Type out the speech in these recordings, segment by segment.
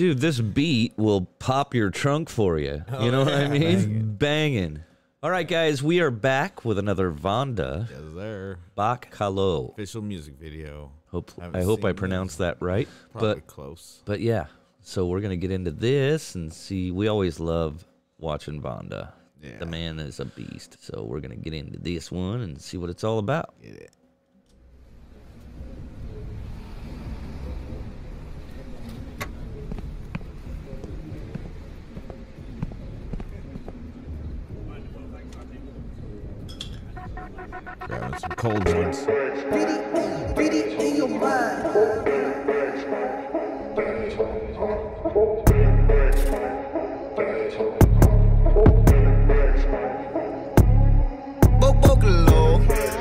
Dude, this beat will pop your trunk for you. you oh, know what I yeah, mean? Banging. All right, guys, we are back with another VannDa Yes, there. Bach Kalo. Official music video. Hope I hope I pronounced that right. Probably But close. but yeah, so we're gonna get into this and see. We always love watching VannDa. Yeah. The man is a beast. So we're gonna get into this one and see what it's all about. Get it. Grabbing some cold ones. in your mind. bốc bốc lồ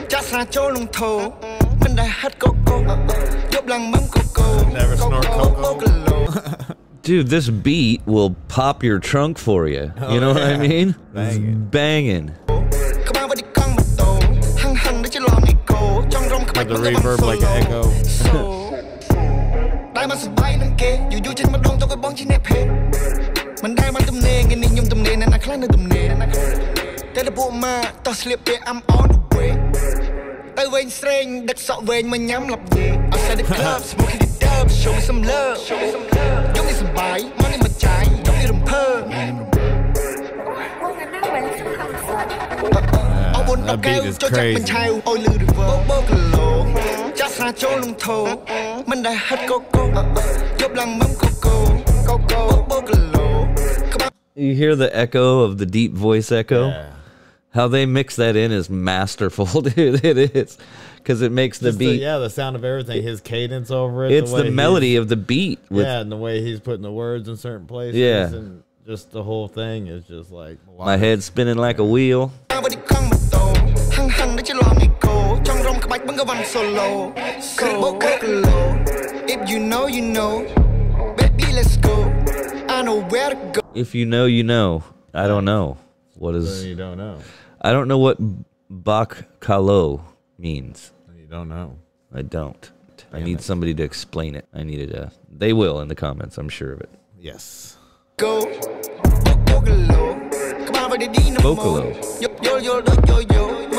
cha xa chỗ lông thô mình đã hát cô cô giúp lăng mắm cô cô Never snort bốc lồ Dude, this beat will pop your trunk for you. you oh, know what I mean? Banging. Banging. ចង់រំក្បាច់ Got the reverb like an echo. តែមកសបាយនឹងគេយូរយូរចេញម្ដងទៅឲ្យបងជាអ្នកភេទមិនដែលមកទំនេរថ្ងៃនេះខ្ញុំទំនេរអ្នកណាខ្លះនៅទំនេរតែតពួកមកតោះស្លៀកពាក់ I'm on the way ទៅវិញស្រេងដឹកសក់វែងមកញ៉ាំឡាប់យេ Outside the club smoking the dub show me some love យកនេះសបាយមកនេះមកចាយ That ដល់កែវ beat is ចូលចាក់ crazy. បញ្ឆៅអុយលឺ river បោកគីឡូចាក់ស្រាចូលលងធោមិនដែលហិតកូកូយកឡើងមឹមកូកូកូកូបោកគីឡូក្បាល You hear the echo of the deep voice echo? Yeah. How they mix that in is masterful, dude. It is. Because it makes the Just the- beat. yeah, the sound of everything, his cadence over it. it's way the he's- melody of the beat. With, yeah, and the way he's putting the words in certain places. Yeah. and just the whole thing is just like My head spinning like a wheel. វឌ្ឍកង់ម៉ូតូហឹងហឹងដូចជាឡងអេកូចង់រំក្បាច់បឹងក៏វ៉ាន់ solo គឺបោកគីឡូ If you know you know baby let's go I know where to go If you know, you know. I don't know. What Then is. you don't know. I don't know what Bak Kalo means. You don't know. I don't. I need somebody to explain it. I needed a. They will in the comments, I'm sure of it. Yes. go បោកគីឡូក្បាលវឌ្ឍឌីនៅ Vocalo.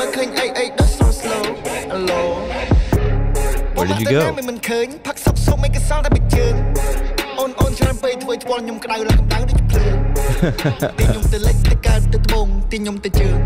យកយល់យល់ដូចយល់យល់មើលឃើញអីអីដូច slow slow hello Where did you go? មិនឃើញផឹកសុកសុកមិនកសល់តែបិជើងអូនអូនច្រើនពេកធ្វើឆ្វល់ខ្ញុំក្តៅឡើងកម្ដៅដូចភ្លើងទីខ្ញុំទៅលិចទៅកើតទៅត្បូងទីខ្ញុំទៅជើង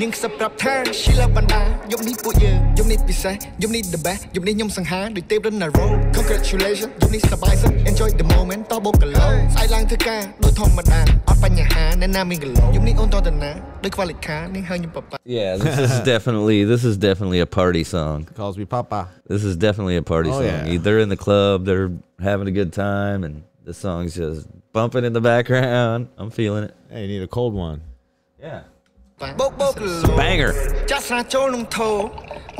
នាងខ្សឹបប្រាប់ថា she love បណ្ដាយប់នេះពួកយើងយប់នេះពិសេសយប់នេះ the best យប់នេះខ្ញុំសង្ហាដូចទេពរណារ៉ូ congratulations យប់នេះសប្បាយសឹក enjoy the moment តបបកឡូស្អែកឡើងធ្វើការដូចធម្មតាអត់បញ្ហាអ្នកណាមានកឡូយប់នេះអូនតទៅណាដូចខ្វះលេខានេះហើយខ្ញុំប៉ប៉ា Yeah, this is definitely this is definitely a party song. Calls me Papa. This is definitely a party Oh, song. yeah. They're in the club, they're having a good time, and the song's just bumping in the background. I'm feeling it. Hey, you need a cold one. Yeah. បោកបោកឡូ Banger. ចាក់ស្រាចូលលងធោ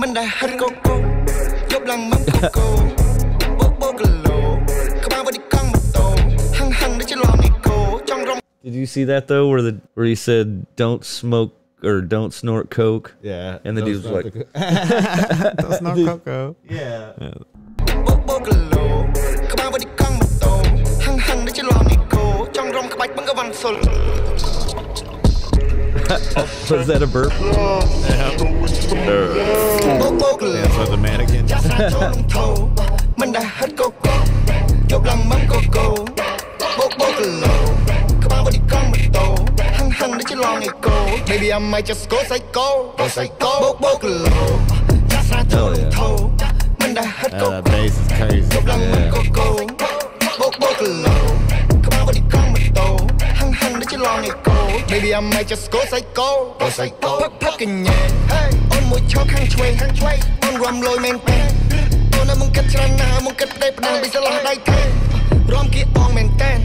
មិនដែលហិតកូកូយកឡើងមឹមកូកូបោកបោកឡូក្បាលវឌ្ឍកង់ម៉ូតូហឹងហឹងដូចជាឡងអេកូចង់រំ Did you see that though, where the where he said don't smoke or don't snort coke? Yeah. And then he was Don't like- snort the- Don't snort cocoa. Yeah. បោកបោកឡូក្បាលវឌ្ឍកង់ម៉ូតូហឹង Was that a burp? Yeah. what the mannequin. Mình đã hết cô cô, dốt lắm go. go long ago Maybe I might just go psycho Go psycho ផឹកផឹកកញ្ញាអូនមួយឈប់ខាងឆ្វេងខាងឆ្វេងអូនរំលយមែនទេអូនមិនគិតច្រើនណាមិនគិតទេផ្ដាំពីស្លោះដៃទេរំគៀអងមែនតែន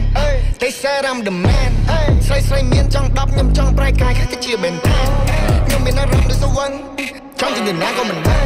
ទេសារ៉ាំដមែនស្រីស្រីមានចង់10ខ្ញុំចង់ប្រែកាយខ្លះទៅជាបេនថាខ្ញុំមានអារម្មណ៍ដូចសវណ្ណចង់ជាអ្នកណាក៏មិនដឹង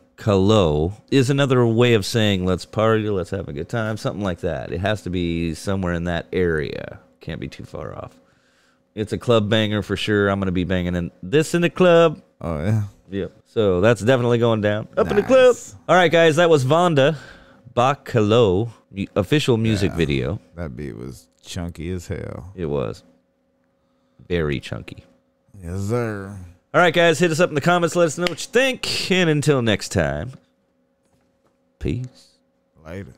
Kalo is another way of saying let's party, let's have a good time, something like that. It has to be somewhere in that area. Can't be too far off. It's a club banger for sure. I'm going to be banging in this in the club. Oh yeah. Yep. So that's definitely going down. Up in the club. All right, guys. That was VannDa Bach Kalo official music Yeah. video. That beat was chunky as hell. It was very chunky. Yes, sir. All right, guys, hit us up in the comments. Let us know what you think. And until next time, peace. Later.